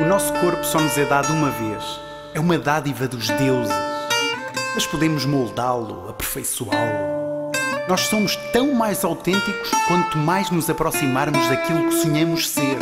O nosso corpo só nos é dado uma vez. É uma dádiva dos deuses. Mas podemos moldá-lo, aperfeiçoá-lo. Nós somos tão mais autênticos quanto mais nos aproximarmos daquilo que sonhamos ser.